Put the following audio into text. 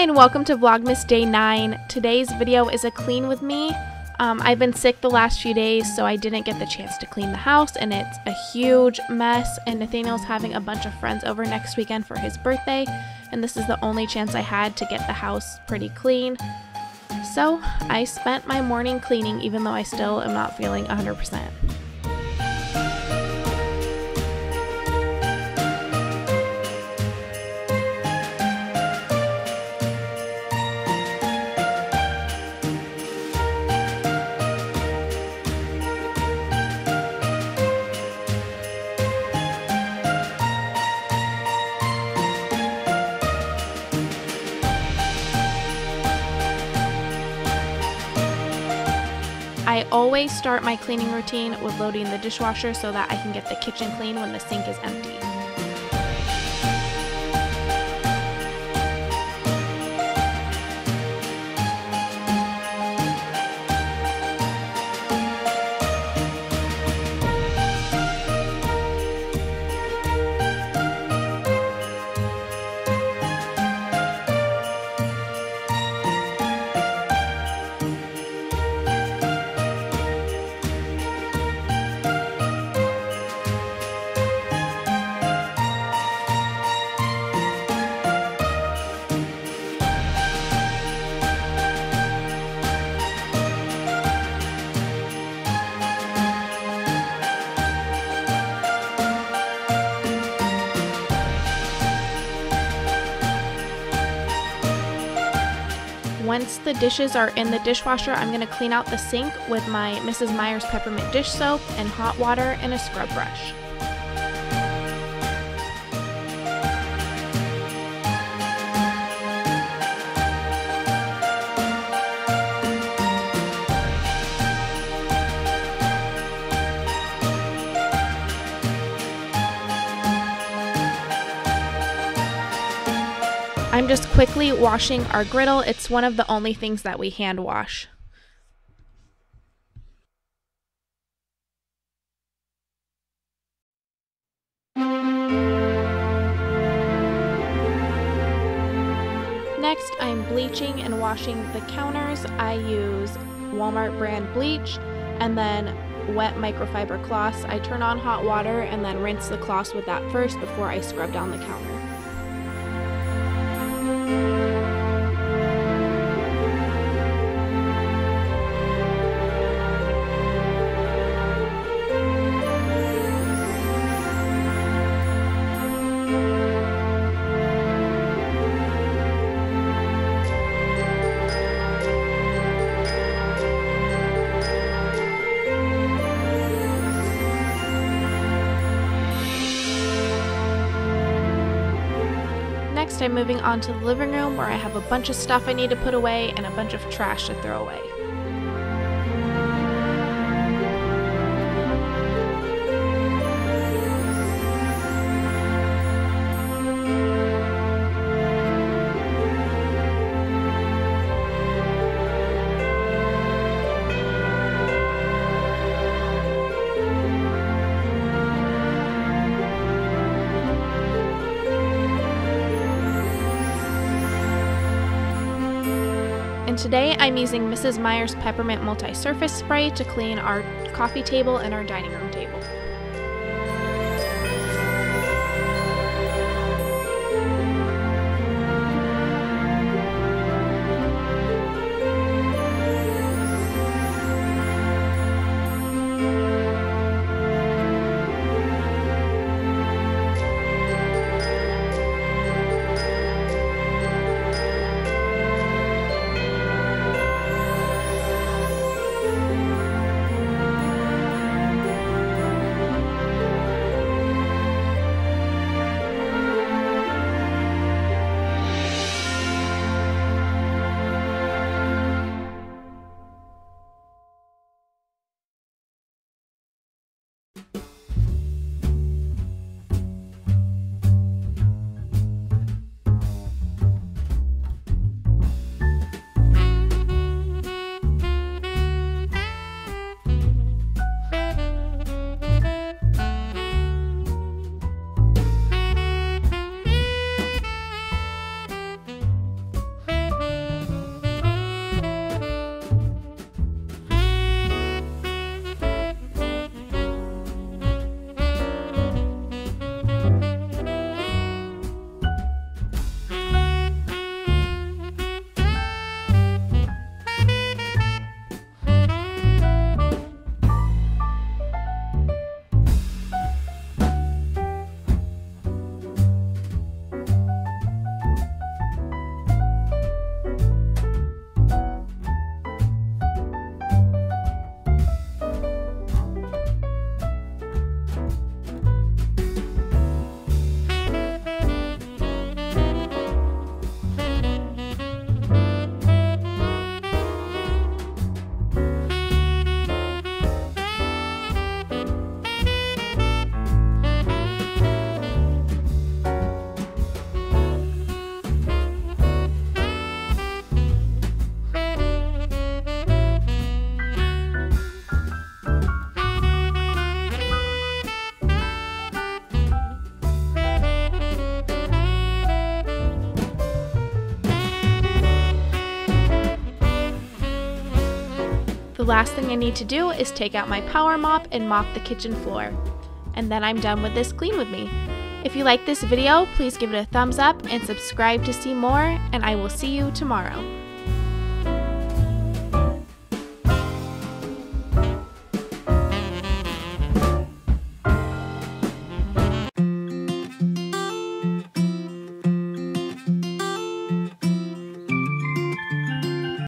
Hi and welcome to Vlogmas Day 9. Today's video is a clean with me. Um, I've been sick the last few days so I didn't get the chance to clean the house and it's a huge mess and Nathaniel's having a bunch of friends over next weekend for his birthday and this is the only chance I had to get the house pretty clean. So I spent my morning cleaning even though I still am not feeling 100%. Always start my cleaning routine with loading the dishwasher so that I can get the kitchen clean when the sink is empty. Once the dishes are in the dishwasher, I'm going to clean out the sink with my Mrs. Meyer's peppermint dish soap and hot water and a scrub brush. I'm just quickly washing our griddle. It's one of the only things that we hand wash. Next, I'm bleaching and washing the counters. I use Walmart brand bleach and then wet microfiber cloths. I turn on hot water and then rinse the cloths with that first before I scrub down the counter. Next, I'm moving on to the living room where I have a bunch of stuff I need to put away and a bunch of trash to throw away. Today I'm using Mrs. Meyer's Peppermint Multi-Surface Spray to clean our coffee table and our dining room table. The last thing I need to do is take out my power mop and mop the kitchen floor. And then I'm done with this clean with me. If you like this video, please give it a thumbs up and subscribe to see more, and I will see you tomorrow.